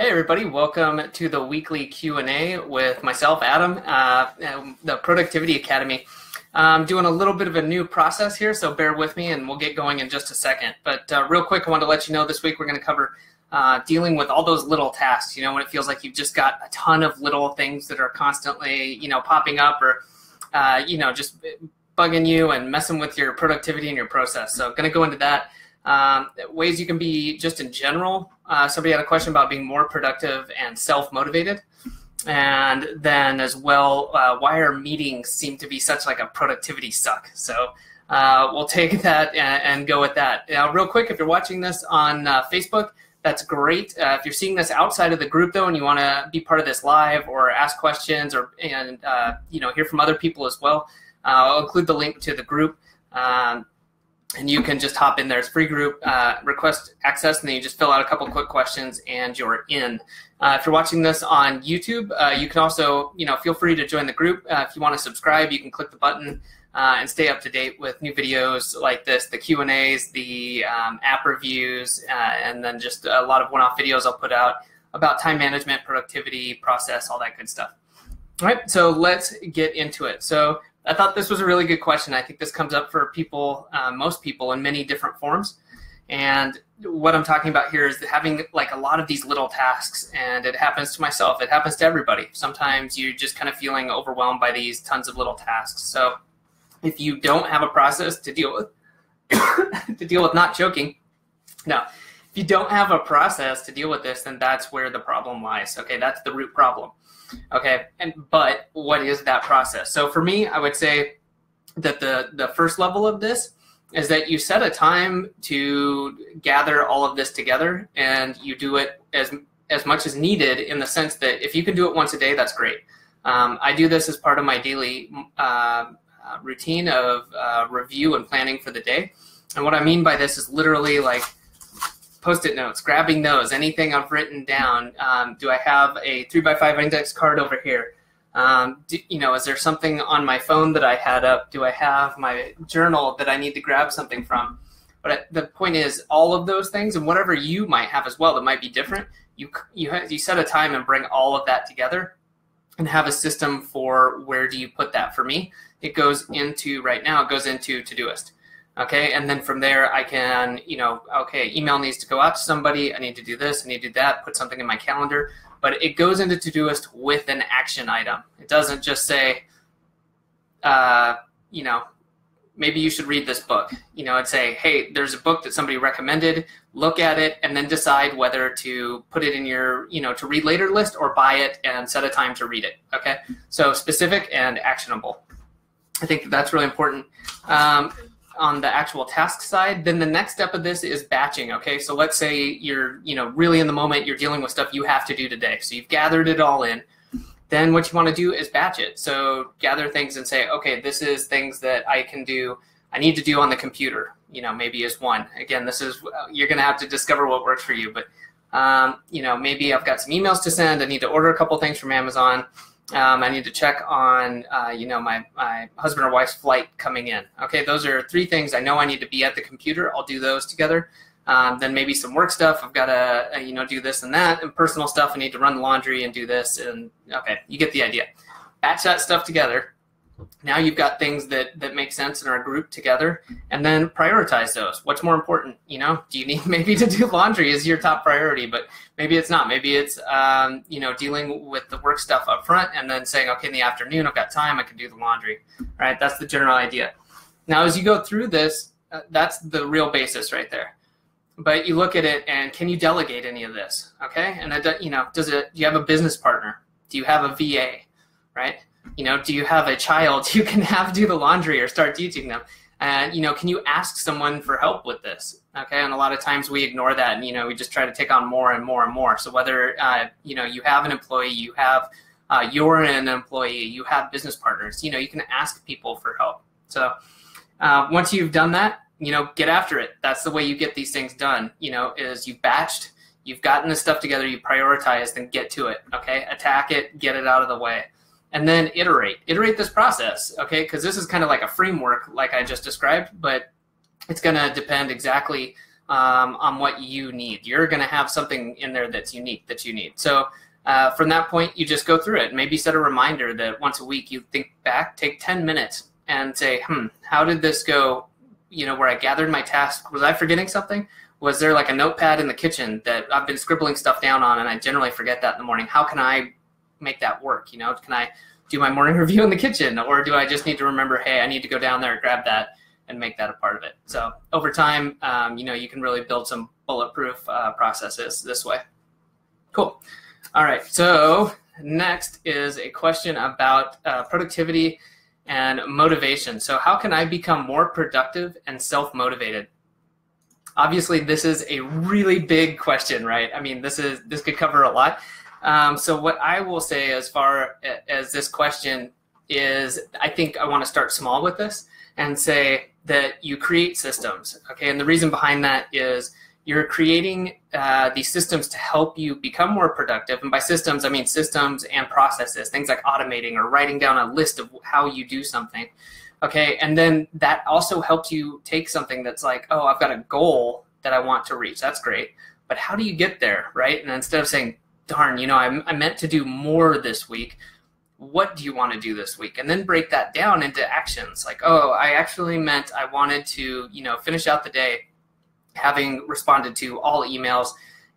Hey everybody, welcome to the weekly Q&A with myself, Adam, uh, the Productivity Academy. I'm doing a little bit of a new process here, so bear with me and we'll get going in just a second. But uh, real quick, I wanted to let you know this week we're going to cover uh, dealing with all those little tasks, you know, when it feels like you've just got a ton of little things that are constantly, you know, popping up or, uh, you know, just bugging you and messing with your productivity and your process. So going to go into that. Um, ways you can be just in general. Uh, somebody had a question about being more productive and self-motivated. And then as well, uh, why are meetings seem to be such like a productivity suck. So uh, we'll take that and, and, go with that. Now, real quick, if you're watching this on uh, Facebook, that's great. Uh, if you're seeing this outside of the group though, and you want to be part of this live or ask questions or and uh, you know hear from other people as well, I'll include the link to the group. Um, and you can just hop in there. It's free group, uh, request access, and then you just fill out a couple quick questions, and you're in. Uh, if you're watching this on YouTube, uh, you can also, you know, feel free to join the group. Uh, if you want to subscribe, you can click the button uh, and stay up to date with new videos like this, the Q and A's, the um, app reviews, uh, and then just a lot of one-off videos I'll put out about time management, productivity, process, all that good stuff. All right, so let's get into it. So I thought this was a really good question. I think this comes up for people, uh, most people, in many different forms. And what I'm talking about here is having like a lot of these little tasks, and it happens to myself. It happens to everybody. Sometimes you're just kind of feeling overwhelmed by these tons of little tasks. So if you don't have a process to deal with, to deal with not choking, no, if you don't have a process to deal with this, then that's where the problem lies. Okay, that's the root problem. Okay, and but what is that process? So for me, I would say that the the first level of this is that you set a time to gather all of this together, and you do it as as much as needed in the sense that if you can do it once a day, that's great. Um, I do this as part of my daily uh, routine of uh, review and planning for the day. And what I mean by this is literally like post-it notes, grabbing those, anything I've written down. Um, do I have a three by five index card over here? Um, do, you know, is there something on my phone that I had up? Do I have my journal that I need to grab something from? But the point is, all of those things and whatever you might have as well that might be different, you you you set a time and bring all of that together, and have a system for where do you put that. For me, it goes into right now. It goes into Todoist. Okay, and then from there I can, you know, okay, email needs to go out to somebody. I need to do this. I need to do that. Put something in my calendar. But it goes into Todoist with an action item. It doesn't just say, uh, you know, maybe you should read this book. You know, I'd say, hey, there's a book that somebody recommended. Look at it and then decide whether to put it in your, you know, to read later list or buy it and set a time to read it. Okay, so specific and actionable. I think that's really important. Um, on the actual task side, then the next step of this is batching. Okay, so let's say you're you know really in the moment, you're dealing with stuff you have to do today. So you've gathered it all in. Then what you want to do is batch it. So gather things and say, okay, this is things that I can do. I need to do on the computer. You know, maybe is one. Again, this is you're going to have to discover what works for you. But um, you know, maybe I've got some emails to send. I need to order a couple things from Amazon. Um, I need to check on, uh, you know, my, my husband or wife's flight coming in. Okay, those are three things I know I need to be at the computer. I'll do those together. Um, then maybe some work stuff. I've got to, uh, you know, do this and that. And personal stuff, I need to run the laundry and do this. And okay, you get the idea. Batch that stuff together now you've got things that that make sense and are grouped together and then prioritize those. What's more important you know? Do you need maybe to do laundry is your top priority but maybe it's not. Maybe it's um, you know dealing with the work stuff up front and then saying okay in the afternoon i've got time i can do the laundry. Right? That's the general idea. Now as you go through this uh, that's the real basis right there. But you look at it and can you delegate any of this? Okay? And it, you know does it do you have a business partner? Do you have a va right you know, do you have a child you can have do the laundry or start teaching them? And, you know, can you ask someone for help with this? Okay. And a lot of times we ignore that and, you know, we just try to take on more and more and more. So whether, uh, you know, you have an employee, you have, uh, you're an employee, you have business partners, you know, you can ask people for help. So uh, once you've done that, you know, get after it. That's the way you get these things done, you know, is you've batched, you've gotten this stuff together, you prioritize, then get to it. Okay. Attack it, get it out of the way and then iterate iterate this process okay because this is kind of like a framework like i just described but it's going to depend exactly um, on what you need. You're going to have something in there that's unique that you need. So uh, from that point, you just go through it. Maybe set a reminder that once a week you think back, take 10 minutes and say, hmm, how did this go? You know, where I gathered my task, was I forgetting something? Was there like a notepad in the kitchen that I've been scribbling stuff down on and I generally forget that in the morning? How can I make that work? You know, can I do my morning review in the kitchen or do I just need to remember, hey, I need to go down there and grab that and make that a part of it? So over time, um, you know, you can really build some bulletproof uh, processes this way. Cool. All right. So next is a question about uh, productivity and motivation. So how can I become more productive and self-motivated? Obviously, this is a really big question, right? I mean, this is this could cover a lot. Um, so what I will say as far as this question is, I think I want to start small with this and say that you create systems. Okay, and the reason behind that is you're creating uh, these systems to help you become more productive. And by systems, I mean systems and processes, things like automating or writing down a list of how you do something. Okay, and then that also helps you take something that's like, oh, I've got a goal that I want to reach. That's great. But how do you get there, right? And instead of saying, darn, you know, I, I meant to do more this week, what do you want to do this week? And then break that down into actions. Like oh i actually meant i wanted to you know finish out the day having responded to all emails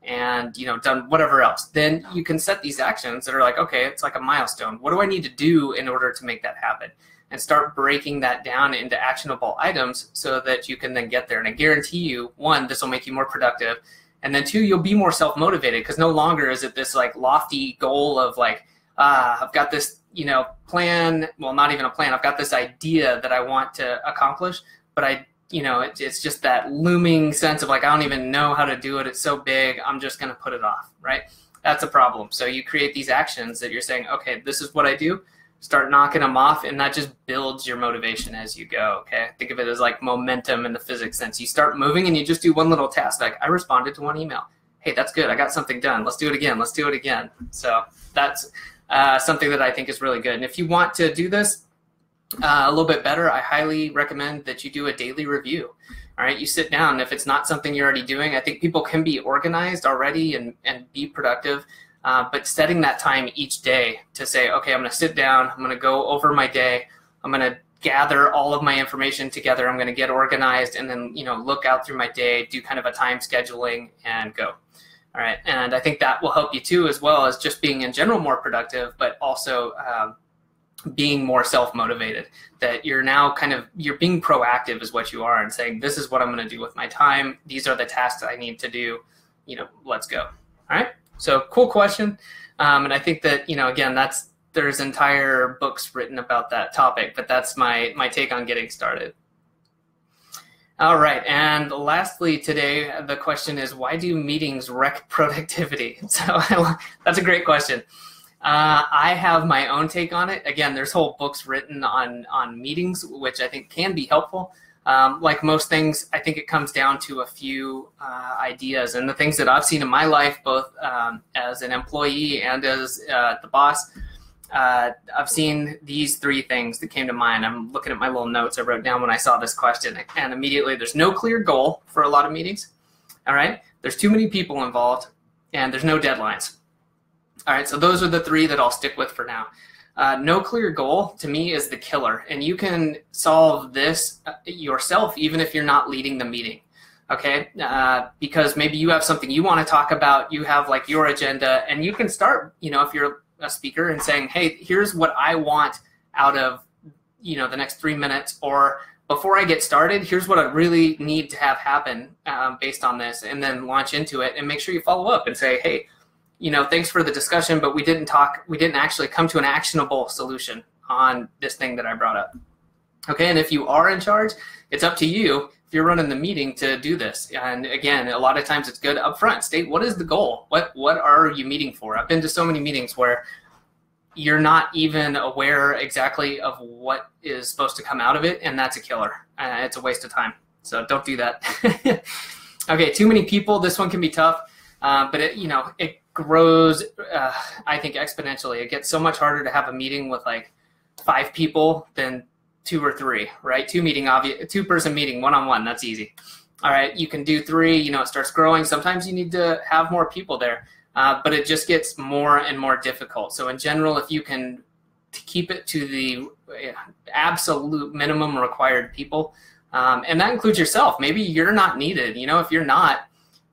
and you know done whatever else. Then you can set these actions that are like okay it's like a milestone. What do i need to do in order to make that happen? And start breaking that down into actionable items so that you can then get there. And i guarantee you one this will make you more productive and then two you'll be more self-motivated because no longer is it this like lofty goal of like ah i've got this you know plan well not even a plan i've got this idea that i want to accomplish but i you know, it, it's just that looming sense of like, I don't even know how to do it. It's so big. I'm just going to put it off, right? That's a problem. So you create these actions that you're saying, okay, this is what I do. Start knocking them off, and that just builds your motivation as you go. Okay, think of it as like momentum in the physics sense. You start moving, and you just do one little task. Like I responded to one email. Hey, that's good. I got something done. Let's do it again. Let's do it again. So that's uh, something that I think is really good. And if you want to do this, uh, a little bit better, I highly recommend that you do a daily review. All right, you sit down. If it's not something you're already doing, I think people can be organized already and, and be productive. Uh, but setting that time each day to say, okay, I'm going to sit down, I'm going to go over my day, I'm going to gather all of my information together, I'm going to get organized, and then you know look out through my day, do kind of a time scheduling, and go. All right, and I think that will help you too, as well as just being in general more productive, but also um, being more self-motivated. That you're now kind of you're being proactive is what you are and saying this is what i'm going to do with my time. These are the tasks i need to do. You know let's go. All right so cool question um, and i think that you know again that's there's entire books written about that topic but that's my my take on getting started all right and lastly today the question is why do meetings wreck productivity so that's a great question uh, I have my own take on it. Again, there's whole books written on on meetings, which I think can be helpful. Um, like most things, I think it comes down to a few uh, ideas, and the things that I've seen in my life, both um, as an employee and as uh, the boss. Uh, I've seen these three things that came to mind. I'm looking at my little notes I wrote down when I saw this question, and immediately there's no clear goal for a lot of meetings. All right, there's too many people involved, and there's no deadlines. All right, so those are the three that I'll stick with for now. Uh, no clear goal to me is the killer, and you can solve this uh, yourself even if you're not leading the meeting. Okay, uh, because maybe you have something you want to talk about, you have like your agenda, and you can start, you know, if you're a speaker and saying, "Hey, here's what I want out of, you know, the next three minutes," or before I get started, here's what I really need to have happen um, based on this, and then launch into it and make sure you follow up and say, "Hey." You know, thanks for the discussion, but we didn't talk, we didn't actually come to an actionable solution on this thing that I brought up. Okay, and if you are in charge, it's up to you if you're running the meeting to do this. And again, a lot of times it's good up front. State what is the goal? What what are you meeting for? I've been to so many meetings where you're not even aware exactly of what is supposed to come out of it, and that's a killer. Uh, it's a waste of time. So don't do that. okay, too many people. This one can be tough, uh, but it, you know it grows, uh, I think, exponentially. It gets so much harder to have a meeting with like five people than two or three, right? Two meeting, obvious, two person meeting, one on one. That's easy. All right, you can do three. You know, it starts growing. Sometimes you need to have more people there, uh, but it just gets more and more difficult. So in general, if you can keep it to the absolute minimum required people, um, and that includes yourself. Maybe you're not needed. You know, if you're not,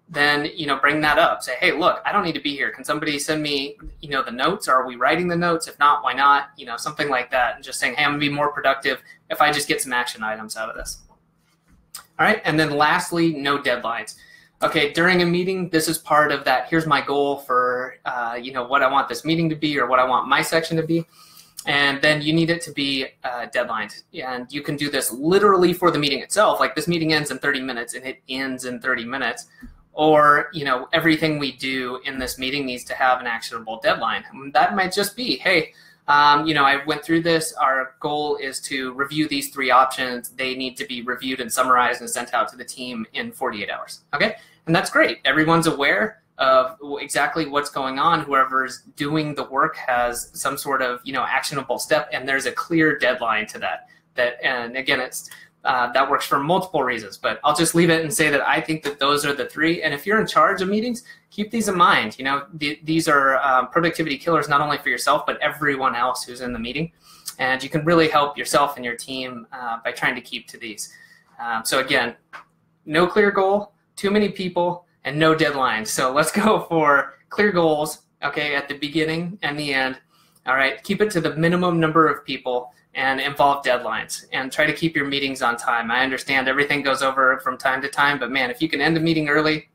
then you know bring that up. Say hey look i don't need to be here. Can somebody send me you know the notes? Are we writing the notes? If not why not? You know something like that and just saying hey i'm to be more productive if i just get some action items out of this. All right and then lastly no deadlines. Okay during a meeting this is part of that here's my goal for uh, you know what i want this meeting to be or what i want my section to be. And then you need it to be uh, deadlined. And you can do this literally for the meeting itself. Like this meeting ends in 30 minutes and it ends in 30 minutes or you know everything we do in this meeting needs to have an actionable deadline. That might just be hey um, you know i went through this. Our goal is to review these three options. They need to be reviewed and summarized and sent out to the team in 48 hours okay? And that's great. Everyone's aware of exactly what's going on. Whoever's doing the work has some sort of you know actionable step and there's a clear deadline to that that and again it's uh, that works for multiple reasons, but I'll just leave it and say that I think that those are the three. And if you're in charge of meetings, keep these in mind. You know, th- these are um, productivity killers not only for yourself but everyone else who's in the meeting, and you can really help yourself and your team uh, by trying to keep to these. Um, so again, no clear goal, too many people, and no deadlines. So let's go for clear goals. Okay, at the beginning and the end. All right, keep it to the minimum number of people and involve deadlines and try to keep your meetings on time. I understand everything goes over from time to time, but man, if you can end a meeting early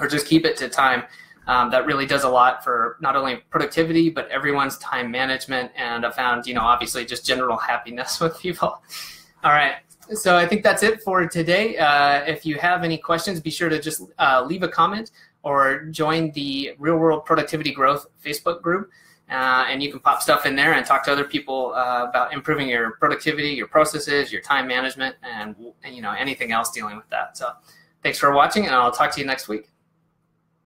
or just keep it to time, um, that really does a lot for not only productivity but everyone's time management and I found you know obviously just general happiness with people. All right, so I think that's it for today. Uh, if you have any questions, be sure to just uh, leave a comment or join the Real World Productivity Growth Facebook group. Uh, and you can pop stuff in there and talk to other people uh, about improving your productivity, your processes, your time management, and, and you know anything else dealing with that. So, thanks for watching, and I'll talk to you next week.